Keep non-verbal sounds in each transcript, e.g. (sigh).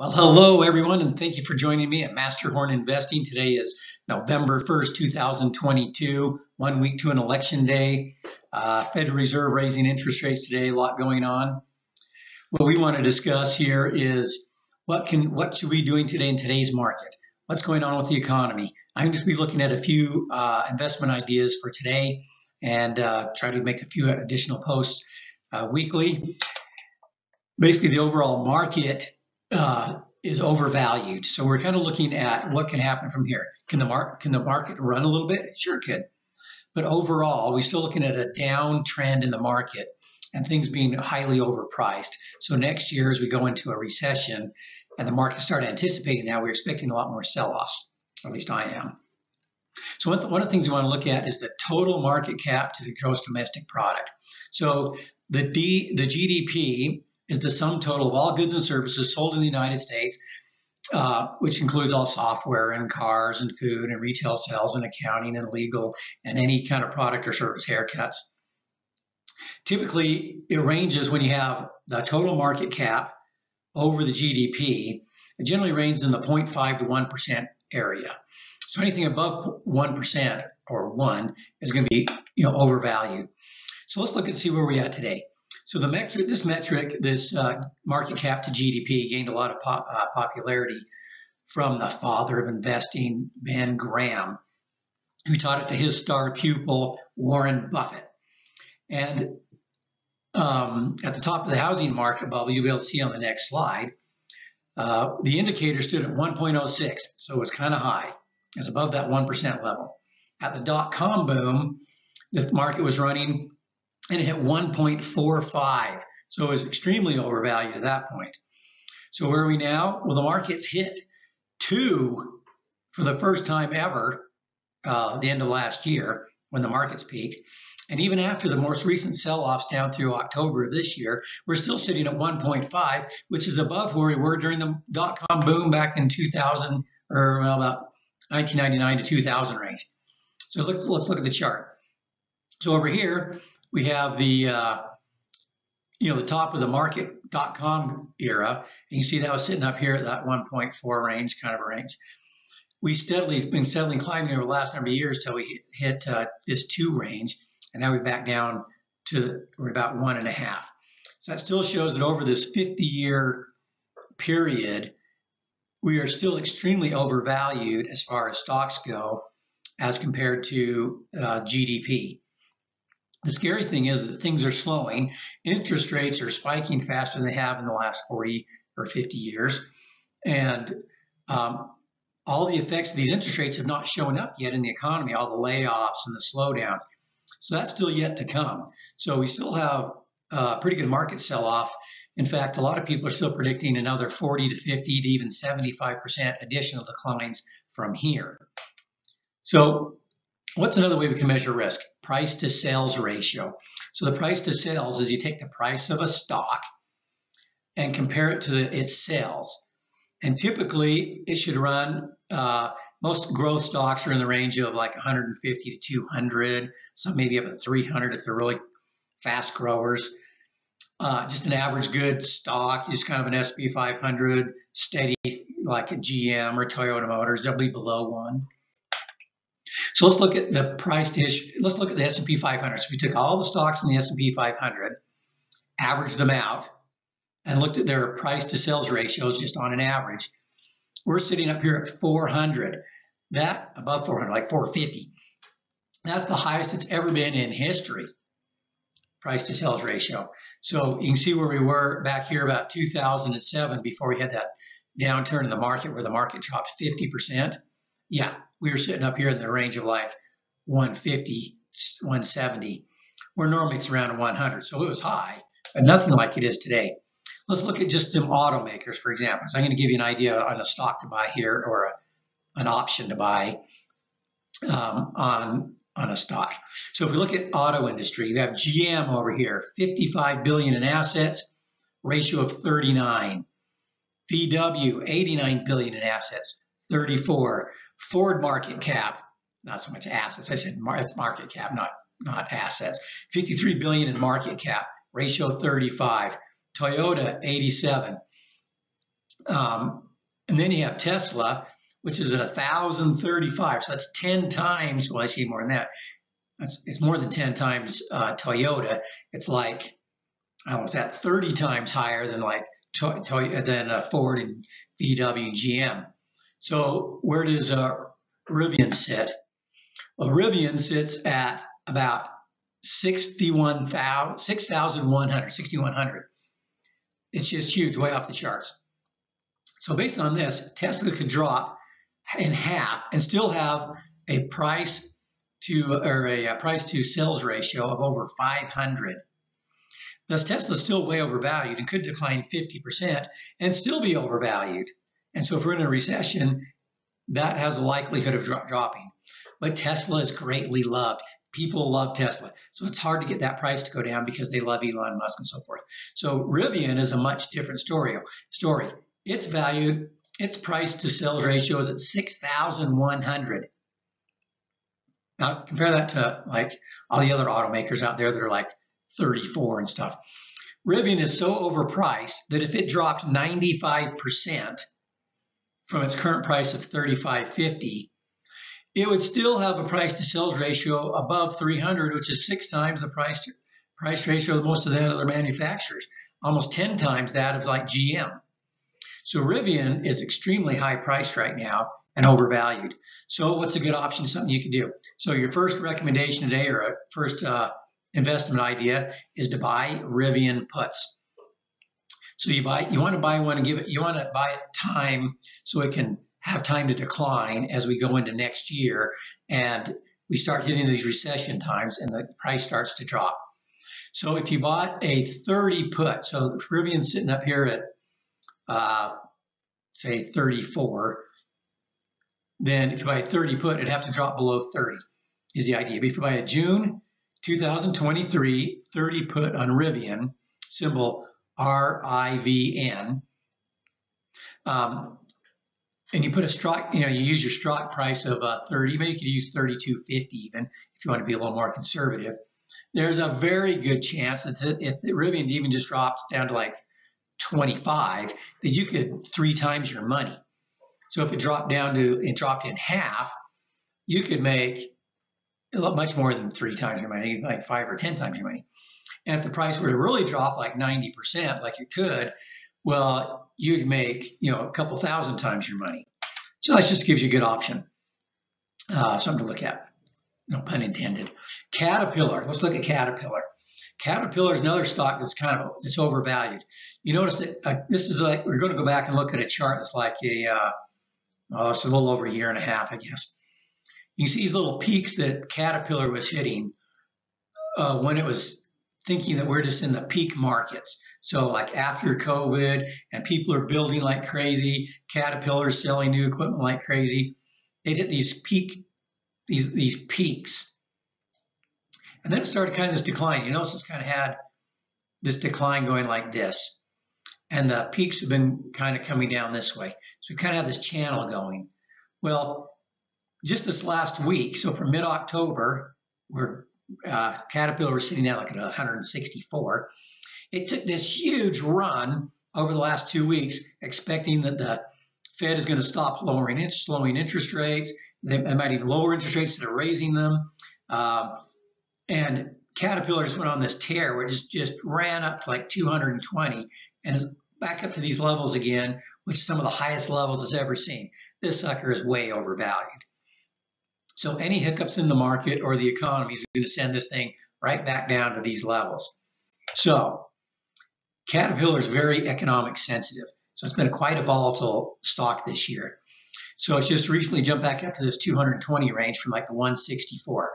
Well, hello everyone, and thank you for joining me at Master Horne Investing. Today is November 1st, 2022, one week to an election day. Uh, Federal Reserve raising interest rates today, a lot going on. What we want to discuss here is what can what should we be doing today in today's market? What's going on with the economy? I'm going to be looking at a few uh, investment ideas for today and uh, try to make a few additional posts uh, weekly. Basically, the overall market uh, is overvalued. So we're kind of looking at what can happen from here. Can the market can the market run a little bit? It sure could. But overall, we're still looking at a downtrend in the market and things being highly overpriced. So next year, as we go into a recession and the market start anticipating that, we're expecting a lot more sell-offs. At least I am. So one of the things we want to look at is the total market cap to the gross domestic product. So the D, the GDP is the sum total of all goods and services sold in the United States, uh, which includes all software and cars and food and retail sales and accounting and legal and any kind of product or service haircuts. Typically, it ranges when you have the total market cap over the GDP. It generally ranges in the 0.5 to 1% area. So anything above 1% or 1 is going to be you know, overvalued. So let's look and see where we're at today. So the metric, this metric, this uh, market cap to GDP, gained a lot of pop, uh, popularity from the father of investing, Ben Graham, who taught it to his star pupil, Warren Buffett. And um, at the top of the housing market bubble, you'll be able to see on the next slide, uh, the indicator stood at 1.06, so it was kind of high. It's above that 1% level. At the dot-com boom, the market was running and it hit 1.45. So it was extremely overvalued at that point. So where are we now? Well, the market's hit two for the first time ever uh, the end of last year when the markets peaked. And even after the most recent sell-offs down through October of this year, we're still sitting at 1.5, which is above where we were during the dot-com boom back in 2000 or well, about 1999 to 2000 range. So let's let's look at the chart. So over here, we have the uh, you know the top of the market.com era and you see that was sitting up here at that 1.4 range kind of a range we steadily been steadily climbing over the last number of years till we hit uh, this two range and now we're back down to we're about one and a half so that still shows that over this 50 year period we are still extremely overvalued as far as stocks go as compared to uh, GDP. The scary thing is that things are slowing. Interest rates are spiking faster than they have in the last 40 or 50 years. And um, all the effects of these interest rates have not shown up yet in the economy, all the layoffs and the slowdowns. So that's still yet to come. So we still have a pretty good market sell off. In fact, a lot of people are still predicting another 40 to 50 to even 75% additional declines from here. So What's another way we can measure risk? Price to sales ratio. So the price to sales is you take the price of a stock and compare it to the, its sales. And typically it should run, uh, most growth stocks are in the range of like 150 to 200, some maybe up at 300 if they're really fast growers. Uh, just an average good stock, just kind of an S&P 500, steady like a GM or Toyota Motors, they'll be below one. So let's look at the price to issue. Let's look at the S&P 500. So we took all the stocks in the S&P 500, averaged them out, and looked at their price to sales ratios just on an average. We're sitting up here at 400. That above 400, like 450. That's the highest it's ever been in history. Price to sales ratio. So you can see where we were back here about 2007 before we had that downturn in the market where the market dropped 50%. Yeah, we were sitting up here in the range of like 150, 170, where normally it's around 100. So it was high, but nothing like it is today. Let's look at just some automakers, for example. So I'm going to give you an idea on a stock to buy here or a, an option to buy um, on on a stock. So if we look at auto industry, you have GM over here, 55 billion in assets, ratio of 39. VW, 89 billion in assets, 34. Ford market cap, not so much assets. I said it's market cap, not not assets. 53 billion in market cap, ratio 35. Toyota 87. Um, and then you have Tesla, which is at 1,035. So that's 10 times, well, actually more than that. That's, it's more than 10 times uh, Toyota. It's like, I was at 30 times higher than like to, to, than uh, Ford and VW and GM. So where does uh, Rivian sit? Well, Rivian sits at about 61,100, 6,100. It's just huge, way off the charts. So based on this, Tesla could drop in half and still have a price to or a, price to sales ratio of over 500. Thus, Tesla is still way overvalued and could decline 50% and still be overvalued. And so, if we're in a recession, that has a likelihood of dro- dropping. But Tesla is greatly loved. People love Tesla. So it's hard to get that price to go down because they love Elon Musk and so forth. So Rivian is a much different story. Story. It's valued, its price to sales ratio is at 6,100. Now compare that to like all the other automakers out there that are like 34 and stuff. Rivian is so overpriced that if it dropped 95% from its current price of 35.50, it would still have a price to sales ratio above 300, which is six times the price to, price ratio of most of the other manufacturers, almost 10 times that of like GM. So Rivian is extremely high priced right now and overvalued. So what's a good option? Something you can do. So your first recommendation today, or first uh, investment idea, is to buy Rivian puts. So you buy, you want to buy one and give it, you want to buy it time so it can have time to decline as we go into next year and we start hitting these recession times and the price starts to drop. So if you bought a 30 put, so the Rivian's sitting up here at uh, say 34, then if you buy a 30 put, it'd have to drop below 30 is the idea. But if you buy a June 2023 30 put on Rivian, symbol R-I-V-N, um, and you put a strike, you know, you use your strike price of uh, 30, maybe you could use 32.50 even if you want to be a little more conservative. There's a very good chance that if the Rivian even just dropped down to like 25, that you could three times your money. So if it dropped down to, it dropped in half, you could make much more than three times your money, like five or 10 times your money. And if the price were to really drop like 90%, like it could, well, you'd make, you know, a couple thousand times your money. So that just gives you a good option. Uh, something to look at. No pun intended. Caterpillar. Let's look at Caterpillar. Caterpillar is another stock that's kind of it's overvalued. You notice that uh, this is like we're going to go back and look at a chart that's like a uh, oh, it's a little over a year and a half, I guess. You see these little peaks that Caterpillar was hitting uh, when it was thinking that we're just in the peak markets. So like after COVID and people are building like crazy, Caterpillar selling new equipment like crazy, they'd hit these peak, these these peaks. And then it started kind of this decline. You notice it's kind of had this decline going like this. And the peaks have been kind of coming down this way. So we kind of have this channel going. Well, just this last week, so from mid-October, where uh, Caterpillar was sitting at like at 164, it took this huge run over the last two weeks, expecting that the Fed is going to stop lowering it, slowing interest rates. They, they might even lower interest rates instead of raising them. Um, and Caterpillar just went on this tear where it just, just ran up to like 220 and is back up to these levels again, which is some of the highest levels it's ever seen. This sucker is way overvalued. So any hiccups in the market or the economy is going to send this thing right back down to these levels. So Caterpillar is very economic sensitive. So it's been quite a volatile stock this year. So it's just recently jumped back up to this 220 range from like the 164.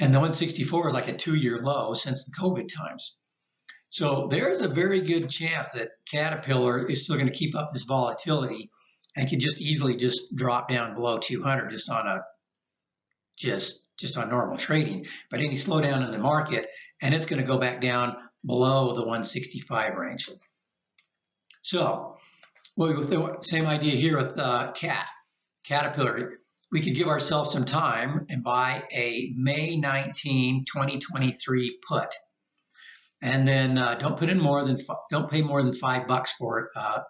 And the 164 is like a two year low since the COVID times. So there's a very good chance that Caterpillar is still going to keep up this volatility and could just easily just drop down below 200 just on a just just on normal trading. But any slowdown in the market and it's going to go back down below the 165 range. So, well, with the same idea here with uh, CAT, Caterpillar, we could give ourselves some time and buy a May 19, 2023 put. And then uh, don't put in more than, don't pay more than five bucks for uh,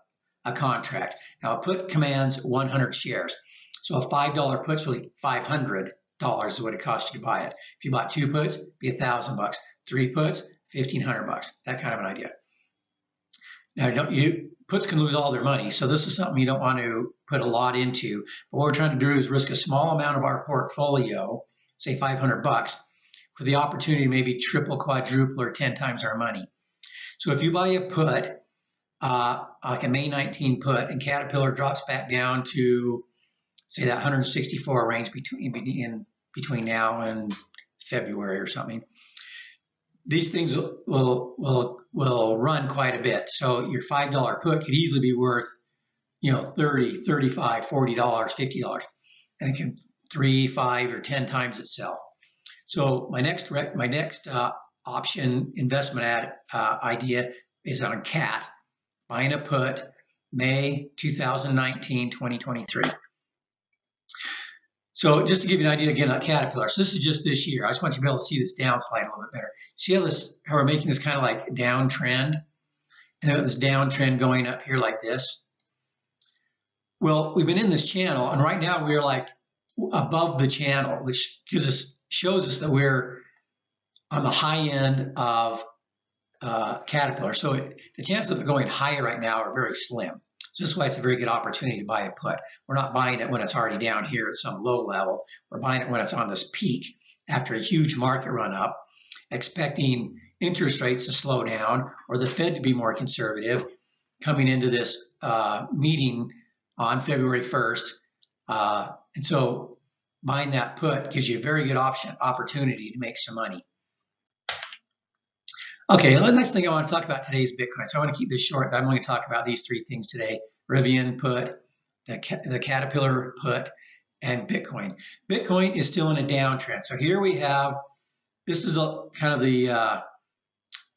a contract. Now a put commands 100 shares. So a $5 put's really $500 is what it costs you to buy it. If you bought two puts, be a thousand bucks. Three puts, 1500 bucks. That kind of an idea. Now, don't you puts can lose all their money, so this is something you don't want to put a lot into. But what we're trying to do is risk a small amount of our portfolio, say 500 bucks, for the opportunity to maybe triple, quadruple, or 10 times our money. So if you buy a put, uh, like a May 19 put, and Caterpillar drops back down to say that 164 range between in between now and February or something. These things will will will run quite a bit. So your five dollar put could easily be worth, you know, 30, 35, 40 dollars, 50 dollars, and it can three, five, or ten times itself. So my next rec, my next uh, option investment ad, uh, idea is on CAT, buying a put May 2019, 2023. So just to give you an idea again on Caterpillar, so this is just this year. I just want you to be able to see this down slide a little bit better. See how this, how we're making this kind of like downtrend? And then this downtrend going up here like this. Well, we've been in this channel and right now we're like above the channel, which gives us, shows us that we're on the high end of uh, Caterpillar. So it, the chances of it going higher right now are very slim. So this is why it's a very good opportunity to buy a put. We're not buying it when it's already down here at some low level. We're buying it when it's on this peak after a huge market run up, expecting interest rates to slow down or the Fed to be more conservative coming into this uh, meeting on February 1st. Uh, and so buying that put gives you a very good option opportunity to make some money. Okay, the next thing I want to talk about today is Bitcoin. So I want to keep this short. I'm going to talk about these three things today. Rivian put, the, the Caterpillar put, and Bitcoin. Bitcoin is still in a downtrend. So here we have, this is a, kind of the, uh,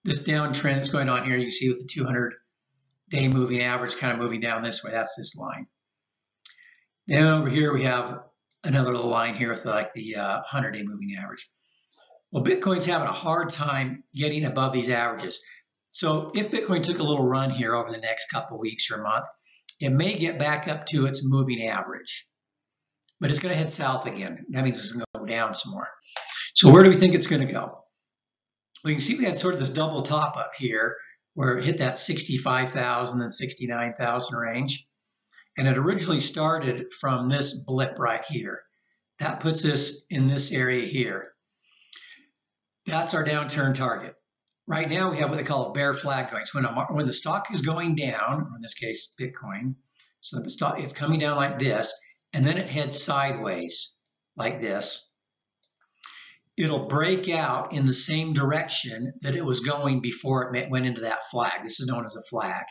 this downtrend that's going on here. You see with the 200 day moving average kind of moving down this way. That's this line. Then over here we have another little line here with like the uh, 100 day moving average. Well, Bitcoin's having a hard time getting above these averages. So if Bitcoin took a little run here over the next couple weeks or month, it may get back up to its moving average. But it's going to head south again. That means it's going to go down some more. So where do we think it's going to go? Well, you can see we had sort of this double top up here where it hit that 65,000 and 69,000 range. And it originally started from this blip right here. That puts us in this area here. That's our downturn target. Right now, we have what they call a bear flag going. So when, a, when the stock is going down, or in this case, Bitcoin, so the stock it's coming down like this, and then it heads sideways like this. It'll break out in the same direction that it was going before it went into that flag. This is known as a flag.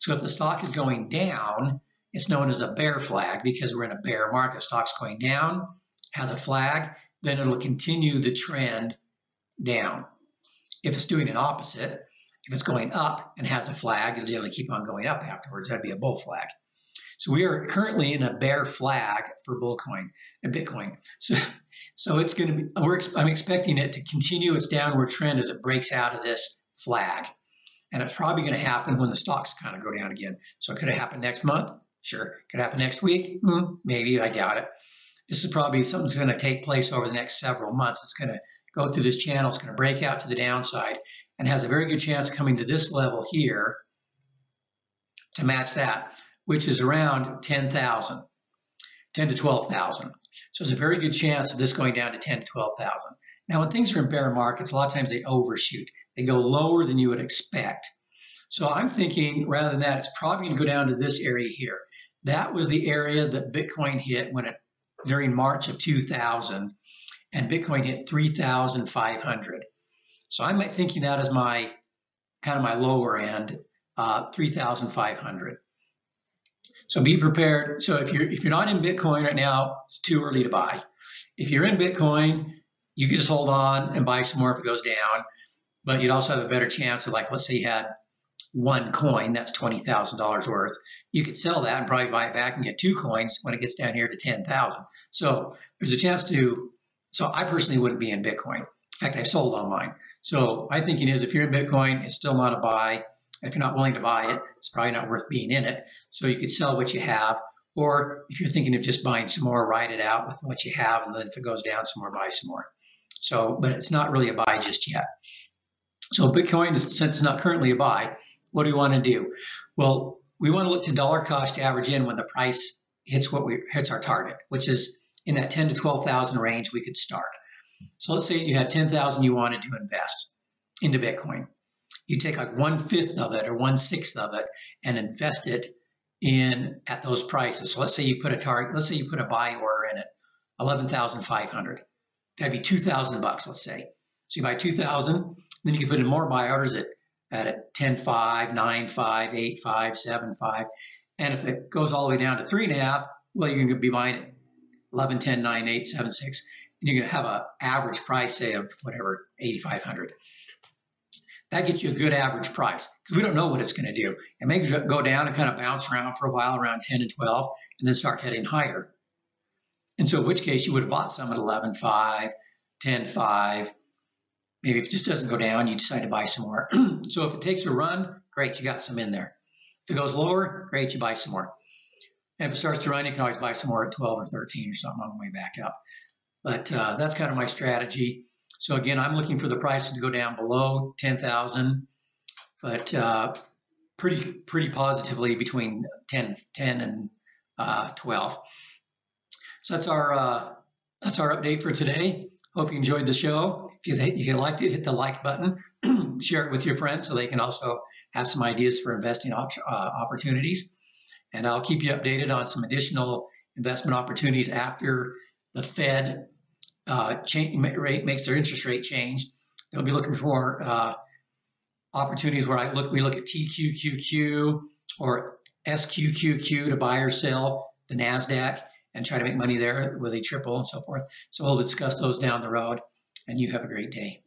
So if the stock is going down, it's known as a bear flag because we're in a bear market. Stock's going down, has a flag, then it'll continue the trend down. If it's doing an opposite, if it's going up and has a flag, it'll generally keep on going up afterwards. That'd be a bull flag. So we are currently in a bear flag for Bullcoin and Bitcoin. So, so it's going to be. We're, I'm expecting it to continue its downward trend as it breaks out of this flag, and it's probably going to happen when the stocks kind of go down again. So it could it happen next month? Sure. Could happen next week? Hmm, maybe. I doubt it. This is probably something that's going to take place over the next several months. It's going to go through this channel. It's going to break out to the downside and has a very good chance coming to this level here to match that, which is around 10,000, 10 to 12,000. So there's a very good chance of this going down to 10 to 12,000. Now, when things are in bear markets, a lot of times they overshoot. They go lower than you would expect. So I'm thinking rather than that, it's probably going to go down to this area here. That was the area that Bitcoin hit when it during March of 2000 and Bitcoin hit 3,500. So I'm thinking that as my kind of my lower end, uh, 3,500. So be prepared. So if you're if you're not in Bitcoin right now, it's too early to buy. If you're in Bitcoin, you can just hold on and buy some more if it goes down. But you'd also have a better chance of like, let's say you had one coin, that's twenty thousand dollars worth. You could sell that and probably buy it back and get two coins when it gets down here to ten thousand. So there's a chance to so I personally wouldn't be in Bitcoin. In fact, I've sold all mine. So my thinking is if you're in Bitcoin, it's still not a buy. If you're not willing to buy it, it's probably not worth being in it. So you could sell what you have, or if you're thinking of just buying some more, ride it out with what you have, and then if it goes down some more, buy some more. So, but it's not really a buy just yet. So Bitcoin, since it's not currently a buy, what do we want to do? Well, we want to look to dollar cost average in when the price hits what we hits our target, which is in that 10 to 12,000 range. We could start. So let's say you had 10,000 you wanted to invest into Bitcoin. You take like one fifth of it or one sixth of it and invest it in at those prices. So let's say you put a target. Let's say you put a buy order in it, 11,500. That'd be 2,000 bucks. Let's say. So you buy 2,000, then you can put in more buy orders at at 10, 5, 9, 5, 8, 5, 7, 5. And if it goes all the way down to three and a half, well, you're going to be buying it 11, 10, 9, 8, 7, 6. And you're going to have an average price, say, of whatever, 8,500. That gets you a good average price because we don't know what it's going to do. It may go down and kind of bounce around for a while around 10 and 12 and then start heading higher. And so in which case you would have bought some at 11, 5, 10, 5, Maybe if it just doesn't go down, you decide to buy some more. (clears throat) so if it takes a run, great, you got some in there. If it goes lower, great, you buy some more. And if it starts to run, you can always buy some more at 12 or 13 or something on the way back up. But uh, that's kind of my strategy. So again, I'm looking for the prices to go down below 10,000, but uh, pretty pretty positively between 10, 10 and uh, 12. So that's our uh, that's our update for today. Hope you enjoyed the show. If you, if you liked it, hit the like button, (clears throat) share it with your friends so they can also have some ideas for investing op uh, opportunities. And I'll keep you updated on some additional investment opportunities after the Fed uh, rate makes their interest rate change. They'll be looking for uh, opportunities where I look. We look at TQQQ or SQQQ to buy or sell the Nasdaq and try to make money there with a triple and so forth. So we'll discuss those down the road, and you have a great day.